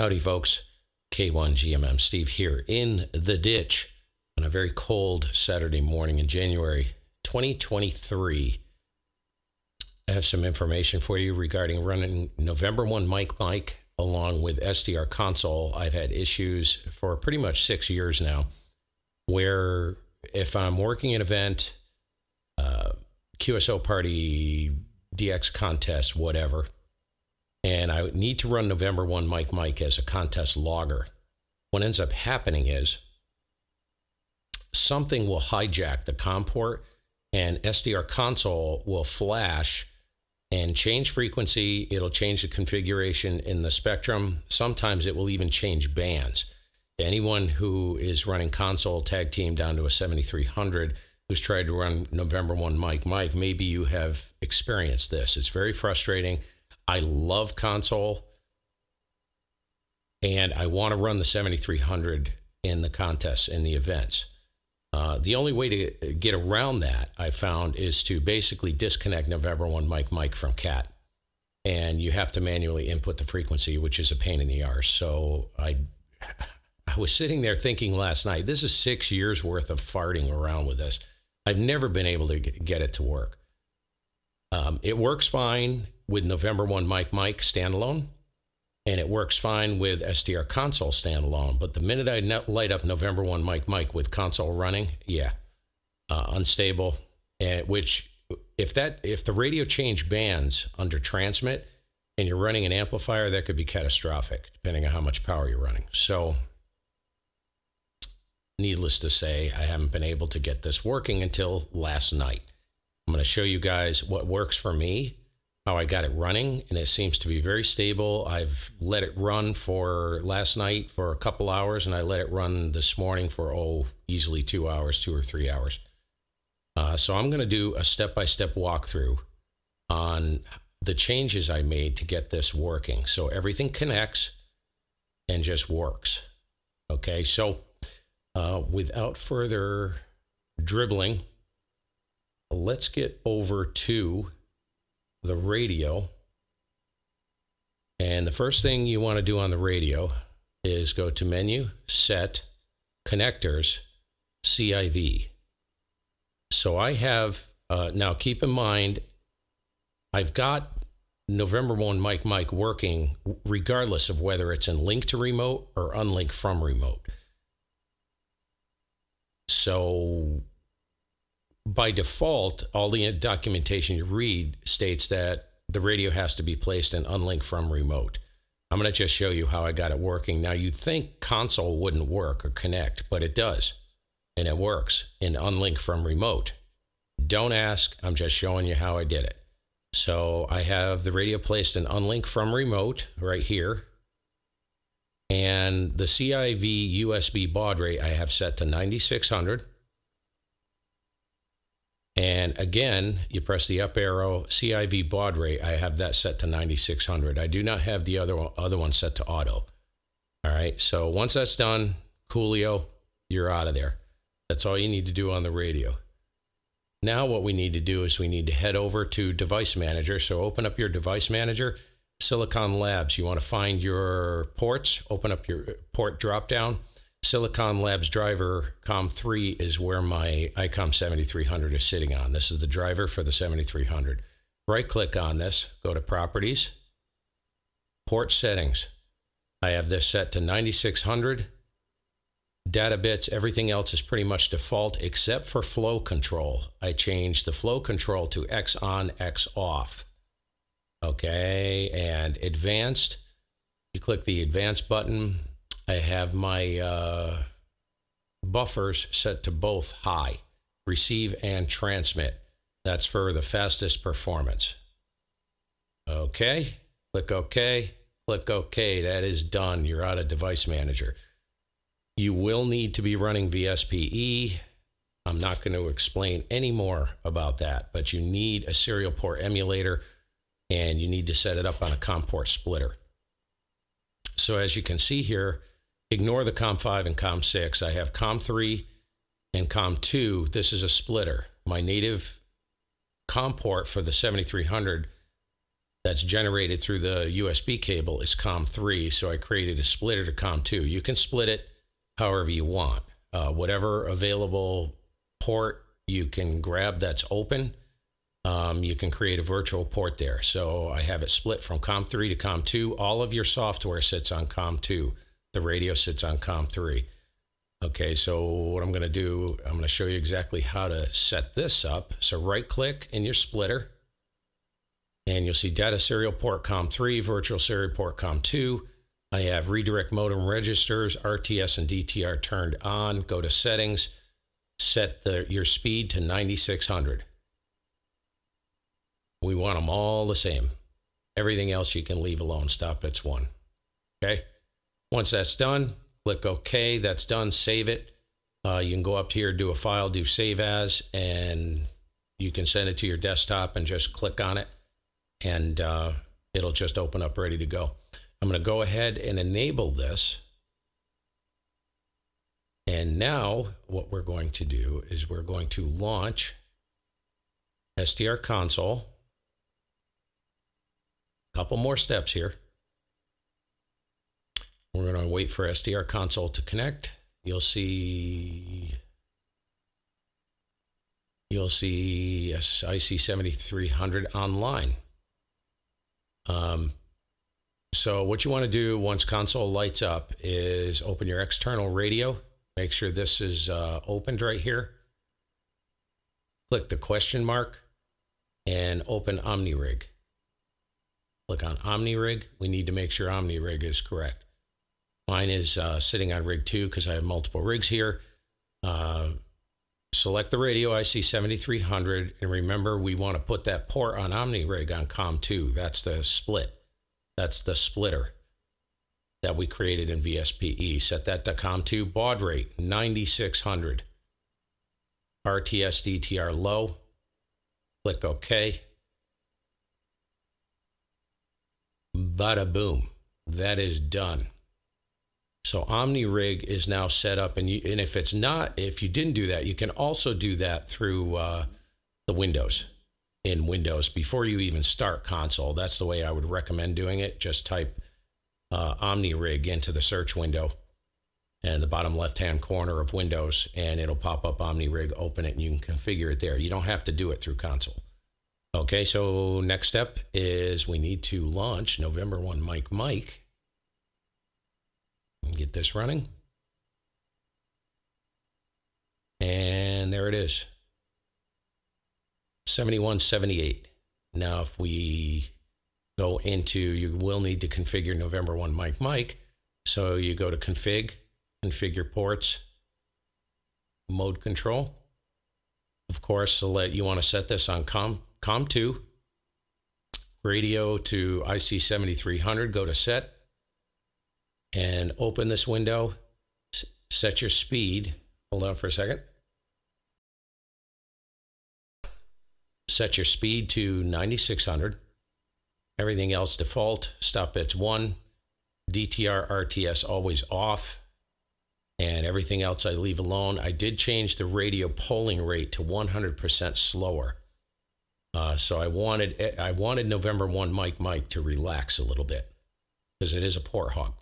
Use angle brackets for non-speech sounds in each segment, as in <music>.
Howdy, folks. K1GMM Steve here in the ditch on a very cold Saturday morning in January 2023. I have some information for you regarding running November 1 Mike Mike along with SDR Console. I've had issues for pretty much six years now where if I'm working an event, uh, QSO party, DX contest, whatever, and I need to run November 1 Mike Mike as a contest logger. What ends up happening is something will hijack the COM port and SDR console will flash and change frequency. It'll change the configuration in the spectrum. Sometimes it will even change bands. Anyone who is running console tag team down to a 7300 who's tried to run November 1 Mike Mike, maybe you have experienced this. It's very frustrating. I love console and I want to run the 7300 in the contests and the events. Uh, the only way to get around that, I found, is to basically disconnect November 1 Mike Mike from CAT. And you have to manually input the frequency, which is a pain in the arse. So I, <laughs> I was sitting there thinking last night, this is six years worth of farting around with this. I've never been able to get it to work. Um, it works fine with November 1 Mike Mike standalone, and it works fine with SDR console standalone. But the minute I light up November 1 Mike Mike with console running, yeah, uh, unstable. And which, if that if the radio change bands under transmit and you're running an amplifier, that could be catastrophic, depending on how much power you're running. So, needless to say, I haven't been able to get this working until last night. I'm going to show you guys what works for me how I got it running, and it seems to be very stable. I've let it run for last night for a couple hours, and I let it run this morning for, oh, easily two hours, two or three hours. Uh, so I'm going to do a step by step walkthrough on the changes I made to get this working. So everything connects and just works. Okay, so uh, without further dribbling, let's get over to the radio. And the first thing you want to do on the radio is go to menu, set, connectors, CIV. So I have, uh, now keep in mind, I've got November 1 Mic Mic working regardless of whether it's in link to remote or unlink from remote. So by default, all the documentation you read states that the radio has to be placed in unlink from remote. I'm going to just show you how I got it working. Now, you'd think console wouldn't work or connect, but it does. And it works in unlink from remote. Don't ask, I'm just showing you how I did it. So I have the radio placed in unlink from remote right here. And the CIV USB baud rate I have set to 9600. And again, you press the up arrow, CIV baud rate, I have that set to 9600. I do not have the other one, other one set to auto. All right, so once that's done, Coolio, you're out of there. That's all you need to do on the radio. Now what we need to do is we need to head over to Device Manager. So open up your Device Manager, Silicon Labs. You want to find your ports, open up your port dropdown Silicon Labs driver COM3 is where my ICOM 7300 is sitting on. This is the driver for the 7300. Right click on this, go to Properties, Port Settings. I have this set to 9600. Data bits, everything else is pretty much default except for flow control. I changed the flow control to X on, X off. Okay, and advanced, you click the advanced button, I have my uh, buffers set to both high, receive and transmit. That's for the fastest performance. Okay, click OK, click OK. That is done. You're out of device manager. You will need to be running VSPE. I'm not going to explain any more about that, but you need a serial port emulator and you need to set it up on a COM port splitter. So as you can see here, Ignore the COM5 and COM6. I have COM3 and COM2. This is a splitter. My native COM port for the 7300 that's generated through the USB cable is COM3. So I created a splitter to COM2. You can split it however you want. Uh, whatever available port you can grab that's open, um, you can create a virtual port there. So I have it split from COM3 to COM2. All of your software sits on COM2. The radio sits on COM3. Okay, so what I'm going to do, I'm going to show you exactly how to set this up. So right click in your splitter and you'll see data serial port COM3, virtual serial port COM2. I have redirect modem registers, RTS and DTR turned on. Go to settings, set the, your speed to 9600. We want them all the same. Everything else you can leave alone. Stop at one. Okay. Once that's done, click OK. That's done. Save it. Uh, you can go up here, do a file, do save as, and you can send it to your desktop and just click on it, and uh, it'll just open up ready to go. I'm going to go ahead and enable this. And now what we're going to do is we're going to launch SDR console. Couple more steps here. We're going to wait for SDR console to connect. You'll see you'll see yes, IC7300 online. Um, so what you want to do once console lights up is open your external radio. Make sure this is uh, opened right here. Click the question mark and open OmniRig. Click on OmniRig. We need to make sure OmniRig is correct. Mine is uh, sitting on rig two because I have multiple rigs here. Uh, select the radio IC 7300 and remember we want to put that port on Omni rig on COM2. That's the split. That's the splitter that we created in VSPE. Set that to COM2 baud rate 9600. RTS DTR low. Click OK. Bada boom. That is done. So OmniRig is now set up, and you, and if it's not, if you didn't do that, you can also do that through uh, the Windows in Windows before you even start console. That's the way I would recommend doing it. Just type uh, OmniRig into the search window and the bottom left hand corner of Windows, and it'll pop up OmniRig. Open it, and you can configure it there. You don't have to do it through console. Okay, so next step is we need to launch November 1 Mike Mike Get this running. And there it is. 7178. Now, if we go into, you will need to configure November 1 Mike Mike. So you go to config, configure ports, mode control. Of course, so let you want to set this on COM, COM2, radio to IC 7300, go to set, and open this window, set your speed. Hold on for a second. Set your speed to 9600. Everything else default, stop bits 1. DTR RTS always off. And everything else I leave alone. I did change the radio polling rate to 100% slower. Uh, so I wanted I wanted November 1 Mike Mike to relax a little bit because it is a port hog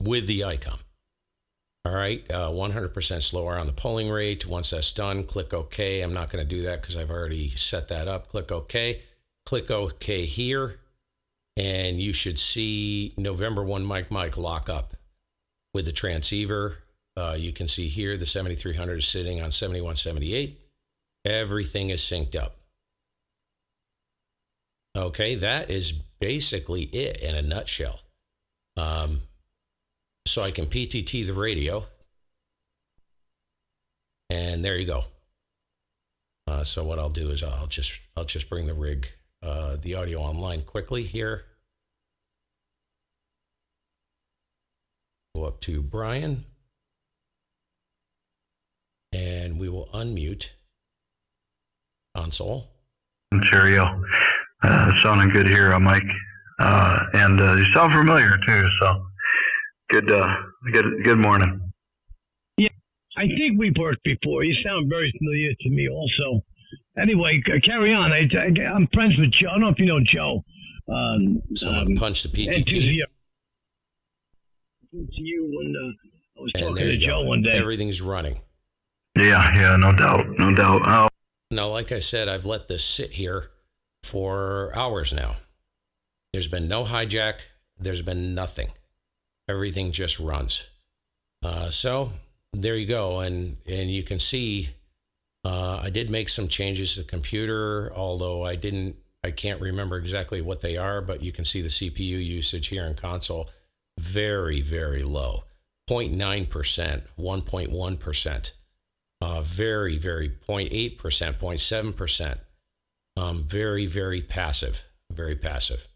with the Icom. All right, uh, 100% slower on the polling rate. Once that's done, click OK. I'm not going to do that because I've already set that up. Click OK. Click OK here, and you should see November 1 Mike Mike lock up with the transceiver. Uh, you can see here the 7300 is sitting on 7178. Everything is synced up. Okay, that is basically it in a nutshell. Um, so I can PTT the radio. And there you go. Uh, so what I'll do is I'll just I'll just bring the rig uh, the audio online quickly here. Go up to Brian, and we will unmute console. Cheerio. Uh, sounding good here, Mike. Uh, and uh, you sound familiar too, so Good, uh, good, good morning. Yeah, I think we've worked before. You sound very familiar to me, also. anyway, carry on. I, I, am friends with Joe. I don't know if you know Joe. Um, Someone um, punched the and to PTT. you, to you when uh, I was And talking to Joe go. one day. Everything's running. Yeah, yeah, no doubt, no doubt. Oh, Now, like I said, I've let this sit here for hours now. There's been no hijack. There's been nothing. Everything just runs. Uh, so there you go, and and you can see uh, I did make some changes to the computer, although I didn't. I can't remember exactly what they are, but you can see the CPU usage here in console very very low, 0.9 percent, 1.1 percent uh, very, very 0.8%, 0.7%. Um, very, very passive, very passive.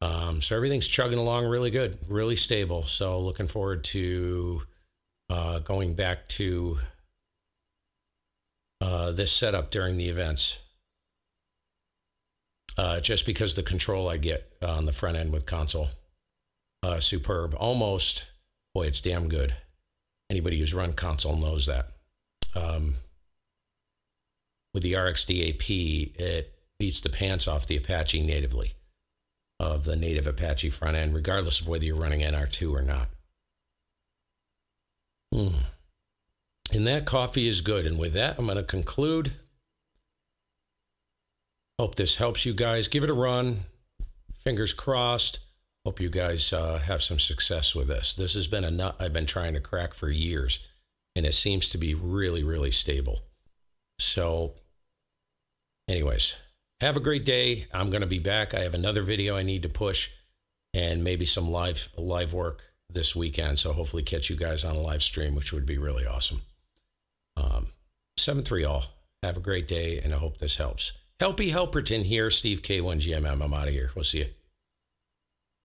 Um, so everything's chugging along really good, really stable. So looking forward to uh, going back to uh, this setup during the events. Uh, just because the control I get on the front end with console, uh, superb. Almost, boy, it's damn good. Anybody who's run console knows that um, with the RxDAP, it beats the pants off the Apache natively of the native Apache front end, regardless of whether you're running NR2 or not. Hmm. And that coffee is good. And with that, I'm going to conclude. Hope this helps you guys. Give it a run. Fingers crossed. Hope you guys uh, have some success with this. This has been a nut I've been trying to crack for years and it seems to be really, really stable. So, anyways, have a great day. I'm going to be back. I have another video I need to push, and maybe some live live work this weekend. So hopefully, catch you guys on a live stream, which would be really awesome. Um, seven three all. Have a great day, and I hope this helps. Helpy Helperton here, Steve K1GMM. I'm out of here. We'll see you.